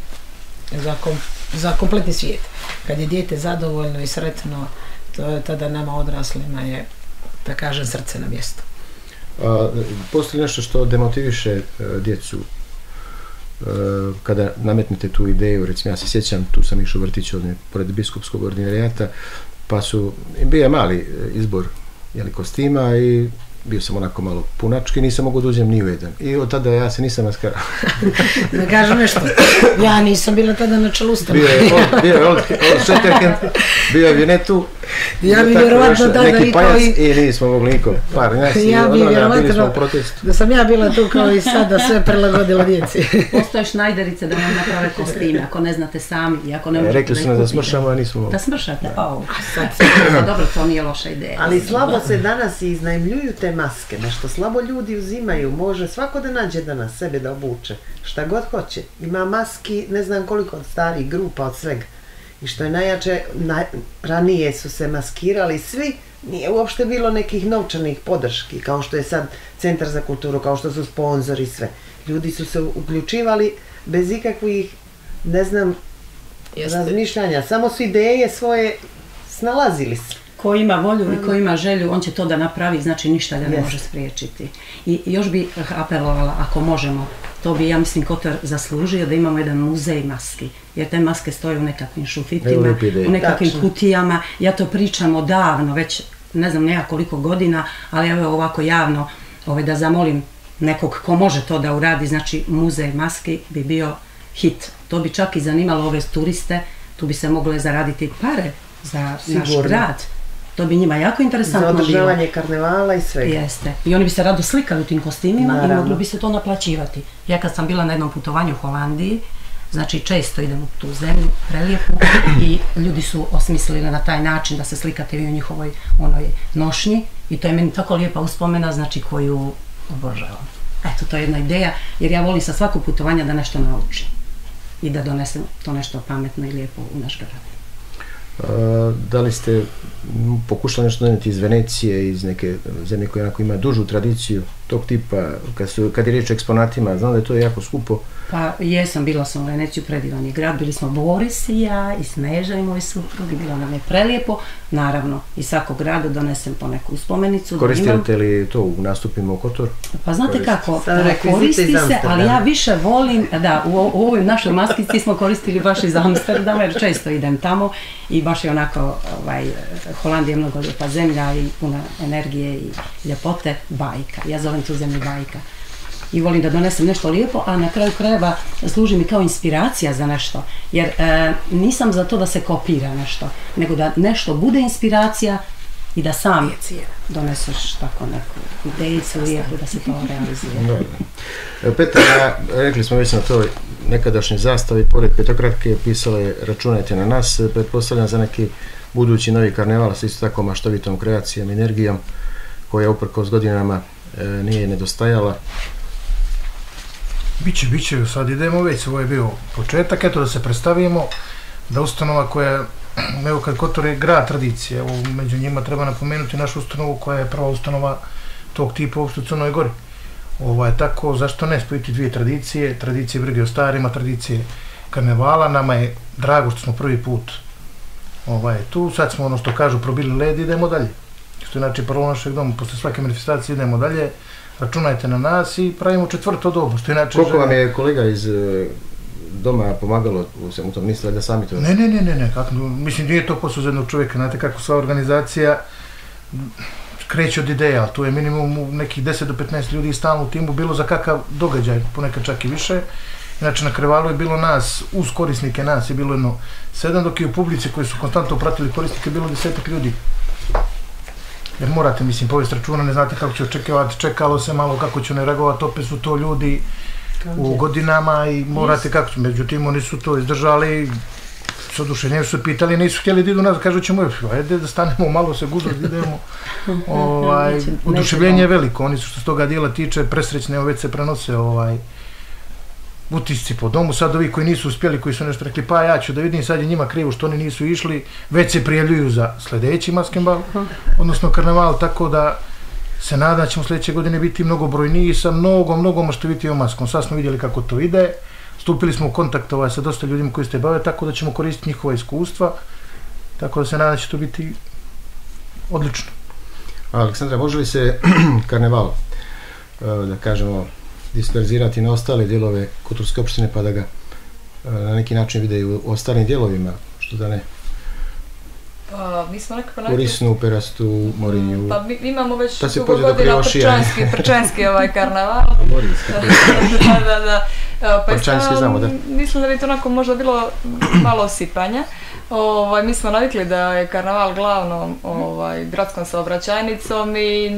za, kom- za kompletni svijet. Kad je dijete zadovoljno i sretno, to je tada nama odraslima je, da kažem, srce na mjestu. A, postoji nešto što demotiviše e, djecu kada nametnete tu ideju, recimo ja se sjećam, tu sam išao vrtić ovdje pored biskupskog ordinarijata, pa su, bio je mali e, izbor jeli, kostima i bio sam onako malo punački, nisam mogao da uđem ni u jedan. I od tada ja se nisam maskarao. Da kažem nešto, ja nisam bila tada na čelu ustanove. Bio je od, bio je od, od Šeterken, bio je Vinetu, Ja bi vjerovatno tada neki i pajac i- i nismo mogli niko, par nas Ja bi ono, bili vjerovatno- smo u protestu. Da sam ja bila tu kao i sada sve prilagodila djeci. Postoje šnajderice da vam naprave kostime, ako ne znate sami i ako ne E, možete Rekli da su nas da smršamo, a nismo mogli. Da smršate? Sad, pa dobro, to nije loša ideja. Ali slabo se danas i iznajmljuju te maske, nešto slabo ljudi uzimaju, može svako da nađe da na sebe da obuče, šta god hoće. Ima maski, ne znam koliko od starih grupa, od svega. I što je najjače, naj- ranije su se maskirali svi, nije uopšte bilo nekih novčanih podrški, kao što je sad Centar za kulturu, kao što su sponzori sve. Ljudi su se uključivali bez ikakvih, ne znam, Jeste. razmišljanja, samo su ideje svoje snalazili se. Ko ima volju i ko ima želju, on će to da napravi, znači ništa ga ne može spriječiti. I još bi apelovala, ako možemo, to bi, ja mislim, Kotor zaslužio da imamo jedan muzej maski. Jer te maske stoje u nekakvim šufitima, u nekakvim Tačno. kutijama. Ja to pričam odavno, već ne znam nema koliko godina, ali evo ovako javno ovaj, da zamolim nekog ko može to da uradi, znači muzej maski bi bio hit. To bi čak i zanimalo ove turiste, tu bi se mogle zaraditi pare za naš grad. To bi njima jako Za interesantno bilo. održavanje karnevala i svega. Jeste. I oni bi se rado slikali u tim kostimima i Naravno. moglo bi se to naplaćivati. Ja kad sam bila na jednom putovanju u Holandiji, znači često idem u tu zemlju, prelijepu, i ljudi su osmislili na taj način da se slikate vi u njihovoj onoj nošnji i to je meni tako lijepa uspomena, znači koju obožavam. Eto, to je jedna ideja, jer ja volim sa svakog putovanja da nešto naučim i da donesem to nešto pametno i lijepo u naš grad. A, Da li ste pokušali nešto donijeti iz Venecije, iz neke zemlje koje onako ima dužu tradiciju tog tipa, kad, su, kad je riječ o eksponatima, znam da je to jako skupo. Pa jesam, bila sam u Veneciju, predivan je grad, bili smo Boris i ja, i Sneža i moj suprug, i bilo nam je prelijepo. Naravno, iz svakog grada donesem po neku spomenicu. Koristite li to u nastupima u Kotor? Pa znate kako, e, koristi se, ali ja više volim, da, u, u ovoj našoj maskici smo koristili baš iz Amsterdama, jer često idem tamo i baš je onako, ovaj, Holandija je mnogo lijepa zemlja i puna energije i ljepote, bajka. Ja zovem tu zemlju bajka. I volim da donesem nešto lijepo, a na kraju krajeva služi mi kao inspiracija za nešto. Jer e, nisam za to da se kopira nešto, nego da nešto bude inspiracija i da sam doneseš tako neku idejicu lijepu da se to realizira. Evo, Petar, ja, rekli smo već na toj nekadašnjoj zastavi, pored petokratke pisalo je računajte na nas, pretpostavljam za neki budući novi karneval sa isto tako maštovitom kreacijom, energijom, koja uprkos godinama e, nije nedostajala. Biće, biće, sad idemo već, ovo je bio početak, eto da se predstavimo, da ustanova koja, evo kad Kotor je grad tradicije, evo među njima treba napomenuti našu ustanovu koja je prva ustanova tog tipa uopšte u Crnoj Gori. Ovaj, tako, zašto ne spojiti dvije tradicije, tradicije brige o starima, tradicije karnevala, nama je drago što smo prvi put ovaj, tu, sad smo ono što kažu probili led, idemo dalje. Što je znači prvo našeg doma, posle svake manifestacije idemo dalje, računajte na nas i pravimo četvrto dobu, što inače... Koliko žena- vam je kolega iz e, doma pomagalo u tom, mislili da sami to... Ne, ne, ne, ne, ne, kako, mislim nije to posao za jednog čovjeka, znate kako sva organizacija kreće od ideja, ali tu je minimum nekih 10 do 15 ljudi stalno u timu, bilo za kakav događaj, ponekad čak i više. Inače na Krevalu je bilo nas, uz korisnike nas je bilo jedno sedam, dok je u publici koji su konstantno pratili korisnike bilo desetak ljudi. Jer morate, mislim, povesti računa, ne znate kako će očekivati, čekalo se malo kako će ne reagovati, opet su to ljudi u godinama i morate kako će, međutim oni su to izdržali, s oduševljenjem su pitali, nisu htjeli da idu nas, kažu ćemo, ajde da stanemo, malo se guzo, idemo. ovaj, oduševljenje je veliko, oni su što se toga dijela tiče, presrećne, evo već se prenose ovaj, utisci po domu, sad ovi koji nisu uspjeli, koji su nešto rekli, pa ja ću da vidim, sad je njima krivo što oni nisu išli, već se prijavljuju za sljedeći maskenbal, odnosno karneval, tako da se nada da ćemo sljedeće godine biti mnogo brojniji sa mnogo, mnogo maštovitijom maskom. Sad smo vidjeli kako to ide, stupili smo u kontakt ovaj, sa dosta ljudima koji ste bave, tako da ćemo koristiti njihova iskustva, tako da se nadam da će to biti odlično. Aleksandra, može li se karneval, e, da kažemo, disperzirati na ostale dijelove Kotorske opštine pa da ga e, na neki način vide i u ostalim dijelovima, što da ne, Pa, mi smo nekako u Risnu, Perastu, Morinju, Pa mi imamo već se dugo godina prčanski, prčanski ovaj karnaval. Morinjski. da, da, da. E, Pa Prčanski znamo, da. Mislim da bi to onako možda bilo malo osipanja. Ovaj, mi smo navikli da je karnaval glavnom ovaj, gradskom saobraćajnicom i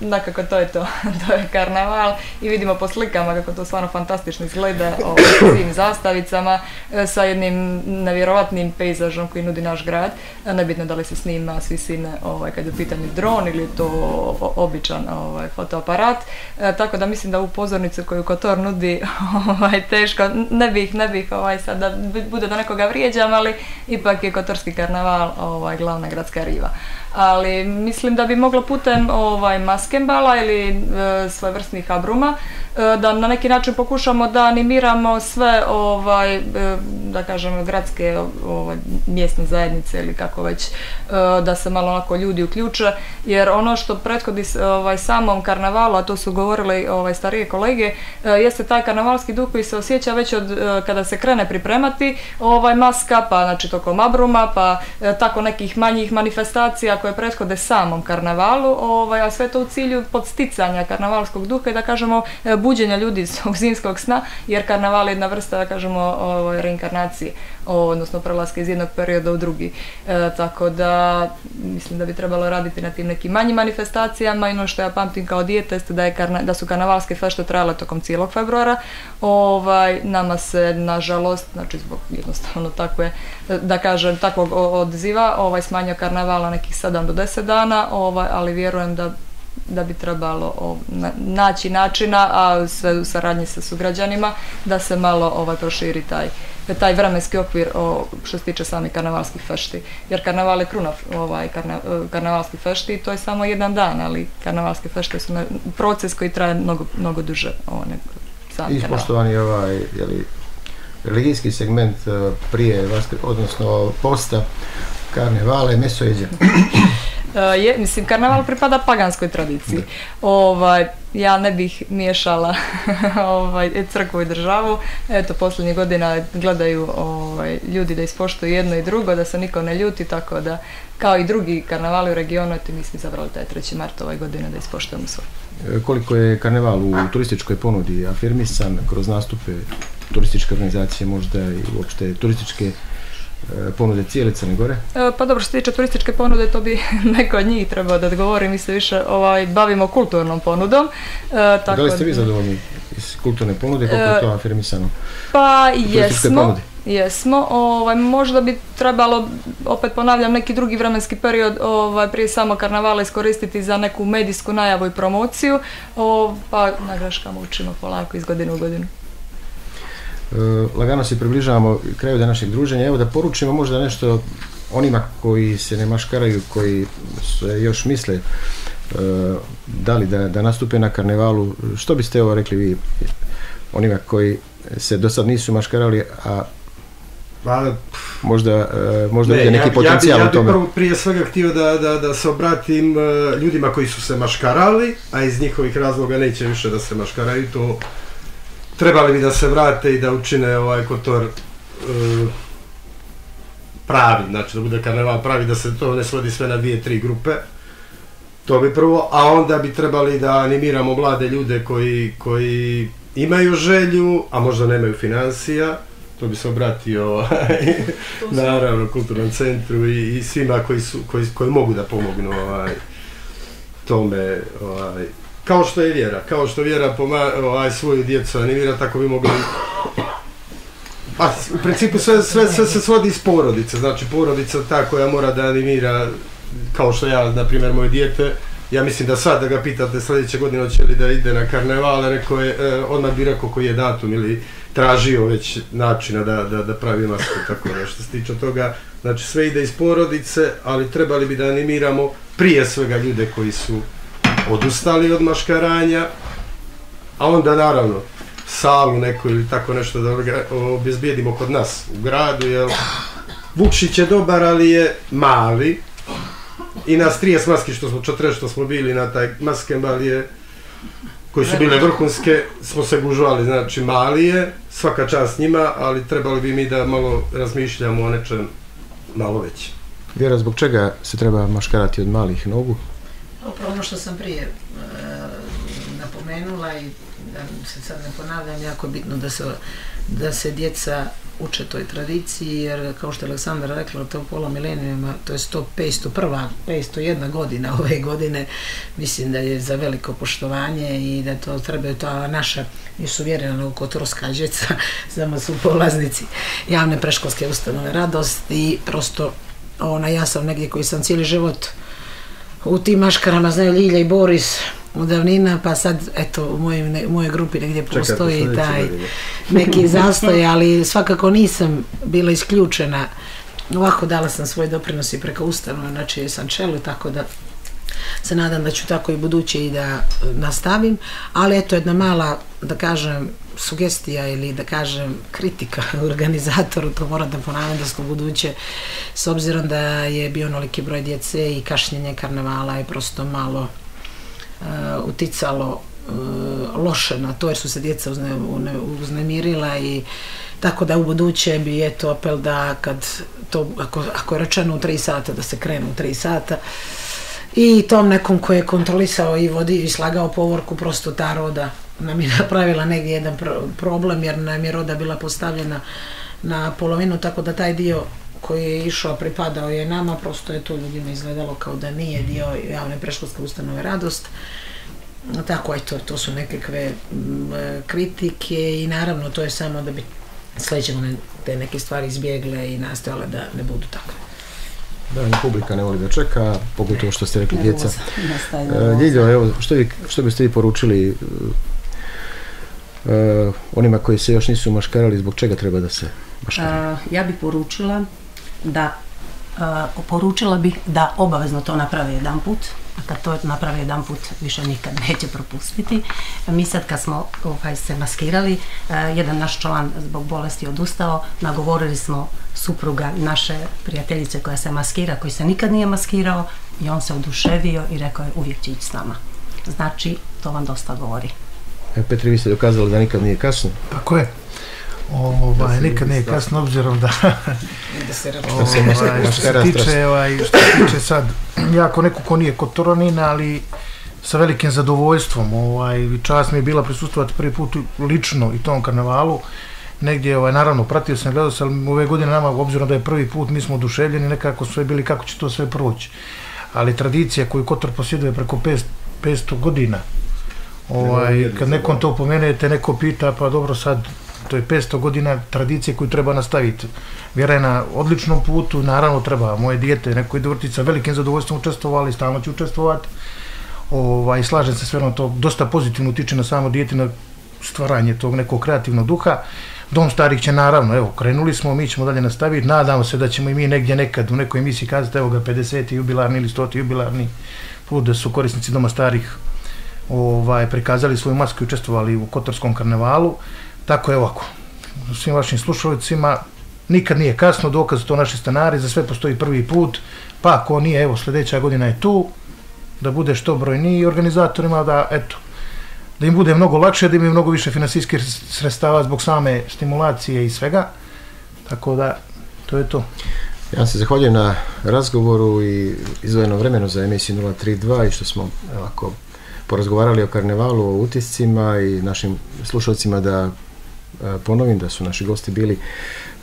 nekako to je to. to je karnaval i vidimo po slikama kako to stvarno fantastično izgleda sa svim zastavicama, e, sa jednim nevjerovatnim pejzažom koji nudi naš grad. E, Nebitno da li se snima s visine ovaj, kad je u pitanju dron ili je to o- običan ovaj, fotoaparat. E, tako da mislim da ovu pozornicu koju Kotor nudi ovaj, teško, ne bih, ne bih ovaj, sad da bude da nekoga vrijeđam, ali ipak je Kotorski karnaval ovaj, glavna gradska riva. Ali mislim da bi moglo putem ovaj, maskembala ili e, svojevrsnih abruma da na neki način pokušamo da animiramo sve ovaj, e, da kažem gradske ovaj, mjesne zajednice ili kako već e, da se malo onako ljudi uključe. Jer ono što prethodi ovaj, samom karnavalu, a to su govorili ovaj, starije kolege, e, jeste taj karnavalski duh koji se osjeća već od e, kada se krene pripremati ovaj, maska, pa znači tokom abruma, pa e, tako nekih manjih manifestacija koje prethode samom karnavalu, ovaj, a sve to u cilju podsticanja karnavalskog duha i da kažemo e, buđenja ljudi iz svog zimskog sna, jer karnaval je jedna vrsta, da kažemo, ovaj, reinkarnacije, odnosno prelaska iz jednog perioda u drugi. E, tako da mislim da bi trebalo raditi na tim nekim manjim manifestacijama i ono što ja pamtim kao dijete jeste da, je karna, da su karnavalske fešte trajale tokom cijelog februara. Ovaj, nama se nažalost, znači zbog jednostavno takve, da kažem, takvog odziva, ovaj, smanjio karnaval na nekih 7 do 10 dana, ovaj, ali vjerujem da da bi trebalo o, na- naći načina, a sve u saradnji sa sugrađanima, da se malo ovaj, proširi taj, taj vremenski okvir o, što se tiče samih karnavalskih fešti. Jer karnaval je kruna ovaj, karna, e, karnavalskih fešti i to je samo jedan dan, ali karnavalske fešte su ne- proces koji traje mnogo, mnogo duže ovo, nego sam. Ispoštovani ovaj, jeli, religijski segment eh, prije, odnosno posta, karnevala i mesojeđa. E, je, mislim, karnaval pripada paganskoj tradiciji. Ovaj, ja ne bih miješala ovaj, crkvu i državu. Eto, posljednjih godina gledaju ovaj, ljudi da ispoštuju jedno i drugo, da se niko ne ljuti, tako da, kao i drugi karnavali u regionu, eto, mi smo izabrali taj 3. mart ove godine da ispoštujemo svoj. E, Koliko je karneval u turističkoj ponudi afirmisan kroz nastupe turističke organizacije, možda i uopšte turističke ponude cijele Crne Gore? E, Pa dobro, što se tiče turističke ponude, to bi neko od njih trebao da odgovori. Mi se više ovaj, bavimo kulturnom ponudom. E, tako da li ste vi zadovoljni iz kulturne ponude, koliko je to afirmisano? Pa jesmo, ponudi? jesmo. Ovaj, možda bi trebalo, opet ponavljam, neki drugi vremenski period ovaj, prije samo karnavala iskoristiti za neku medijsku najavu i promociju, o, pa na greškama učimo polako iz godine u godinu. E, lagano se približavamo kraju današnjeg druženja. Evo da poručimo možda nešto onima koji se ne maškaraju, koji se još misle e, da li da, da nastupe na karnevalu. Što biste ovo rekli vi onima koji se do sad nisu maškarali, a Pa, možda, e, možda ne, neki ja, potencijal ja bi, u tome? Ja bi prvo prije svega htio da, da, da se obratim ljudima koji su se maškarali, a iz njihovih razloga neće više da se maškaraju, to trebali bi da se vrate i da učine ovaj kotor e, pravi, znači da bude karneval pravi, da se to ne svodi sve na dvije, tri grupe. To bi prvo, a onda bi trebali da animiramo mlade ljude koji, koji imaju želju, a možda nemaju financija, to bi se obratio ovaj, naravno kulturnom centru i, i svima koji, su, koji, koji mogu da pomognu ovaj, tome ovaj, kao što je vjera, kao što vjera poma, ovaj, svoju djecu animira, tako bi mogli Pa, u principu sve, sve, sve se svodi iz porodice, znači porodica ta koja mora da animira, kao što ja, na primjer, moje dijete, ja mislim da sad da ga pitate sljedeće godine hoće li da ide na karneval, rekao je, e, odmah bi rekao koji je datum ili tražio već načina da, da, da pravi masku, tako da što se tiče toga, znači sve ide iz porodice, ali trebali bi da animiramo prije svega ljude koji su odustali od maškaranja, a onda naravno salu neku ili tako nešto da obezbijedimo kod nas u gradu, jer Vukšić je dobar, ali je mali. I nas 30 maski što smo, 40 što smo bili na taj maskembal je koji su bile vrhunske, smo se gužvali, znači mali je, svaka čast njima, ali trebali bi mi da malo razmišljamo o nečem malo većem. Vjera, zbog čega se treba maškarati od malih nogu? Upravo ono što sam prije e, napomenula i da se sad ne ponavljam, jako je bitno da se, da se djeca uče toj tradiciji, jer kao što je Aleksandra rekla, to pola milenijuma, to je 100, 501. 501 godina ove godine, mislim da je za veliko poštovanje i da to trebaju ta naša, nisu vjerena u kotorska djeca, samo su polaznici javne preškolske ustanove radost i prosto ona, ja sam negdje koji sam cijeli život u tim maškarama znaju Ljilja i Boris od davnina, pa sad, eto, u mojoj, ne- u mojoj grupi negdje postoji sljedeće taj neki zastoj, ali svakako nisam bila isključena. Ovako dala sam svoj doprinos i preko ustanova, znači sam čelu, tako da se nadam da ću tako i buduće i da e, nastavim, ali eto jedna mala, da kažem, sugestija ili da kažem kritika organizatoru, to moram da ponavljam da smo buduće, s obzirom da je bio onoliki broj djece i kašnjenje karnevala je prosto malo e, uticalo e, loše na to jer su se djeca uzne, uznemirila i tako da u buduće bi eto apel da kad to, ako, ako je rečeno u tri sata da se krenu u tri sata i tom nekom koji je kontrolisao i vodi i slagao povorku prosto ta roda nam je napravila negdje jedan pro- problem jer nam je roda bila postavljena na polovinu tako da taj dio koji je išao pripadao je nama prosto je to ljudima izgledalo kao da nije dio javne preškolske ustanove radost. Tako eto to su nekakve kritike i naravno to je samo da bi sljedeće godine te neke stvari izbjegle i nastojale da ne budu takve Da, publika ne voli da čeka, pogotovo što ste rekli djeca. E. Ljiljo, evo, što, vi, što biste vi poručili e, onima koji se još nisu maškarali, zbog čega treba da se maškaraju? A, ja bih poručila da a, poručila bih da obavezno to naprave jedan put a kad to naprave jedan put više nikad neće propustiti. Mi sad kad smo ovaj, se maskirali, jedan naš član zbog bolesti odustao, nagovorili smo supruga naše prijateljice koja se maskira, koji se nikad nije maskirao i on se oduševio i rekao je uvijek će ići s nama. Znači, to vam dosta govori. E, Petri, vi ste dokazali da nikad nije kasno. Tako je. Ovaj, nikad nije kasno obzirom da da se ra- Da se Ovaj, što se tiče, ovaj, što se tiče sad, ja ko neko ko nije kod Toronina, ali sa velikim zadovoljstvom, ovaj, čast mi je bila prisustvovati prvi put lično i tom karnevalu, negdje, ovaj, naravno, pratio sam, gledao sam, ove godine nama, obzirom da je prvi put, mi smo oduševljeni, nekako sve bili kako će to sve proći. Ali tradicija koju Kotor posjeduje preko 500, 500 godina, ovaj, kad nekom to pomenete, neko pita, pa dobro sad, to je 500 godina tradicije koju treba nastaviti. Vjera je na odličnom putu, naravno treba, moje dijete, neko ide sa velikim zadovoljstvom učestvovali, stalno će učestvovati. Ovaj, slažem se sve to dosta pozitivno utiče na samo dijete, na stvaranje tog nekog kreativnog duha. Dom starih će naravno, evo, krenuli smo, mi ćemo dalje nastaviti, nadamo se da ćemo i mi negdje nekad u nekoj emisiji kazati, evo ga, 50. jubilarni ili 100. jubilarni put da su korisnici Doma starih ovaj, prikazali svoju masku i učestvovali u Kotorskom karnevalu. Tako je ovako, svim vašim slušalicima, nikad nije kasno, dokaz to naši stanari, za sve postoji prvi put, pa ako nije, evo, sljedeća godina je tu, da bude što brojniji organizatorima da, eto, da im bude mnogo lakše, da imaju mnogo više finansijskih sredstava zbog same stimulacije i svega, tako da, to je to. Ja se zahvaljujem na razgovoru i izdvojenom vremenu za emisiju 032 i što smo ovako porazgovarali o karnevalu, o utiscima i našim slušalcima da e, ponovim da su naši gosti bili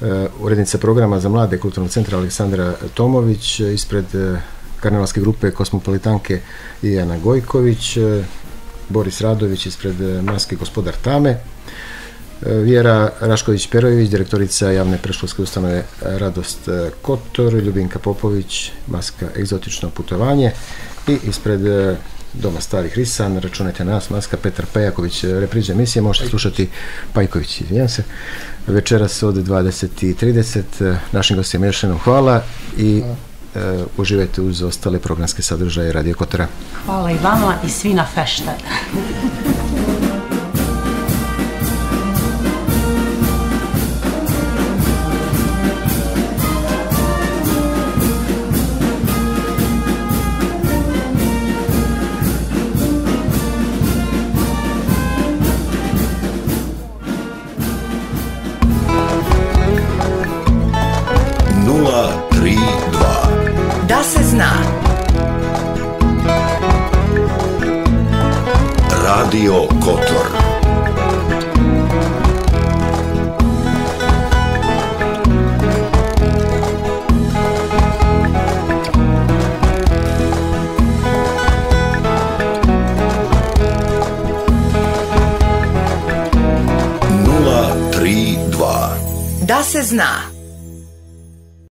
e, urednica programa za mlade kulturnog centra Aleksandra Tomović ispred e, karnevalske grupe Kosmopolitanke Ijana Gojković, Boris Radović ispred e, maske Gospodar Tame, e, Vjera Rašković-Perojević, direktorica javne preškolske ustanove Radost e, Kotor, Ljubinka Popović, maska Egzotično putovanje i ispred Doma starih Risan, računajte na nas, maska Petar Pejaković, e, repriđa emisije, možete slušati Pajković, izvijem se, večeras od 20.30, e, našim gostima još jednom hvala i uživajte uz ostale programske sadržaje Radio Kotora. Hvala i vama i svi na fešte.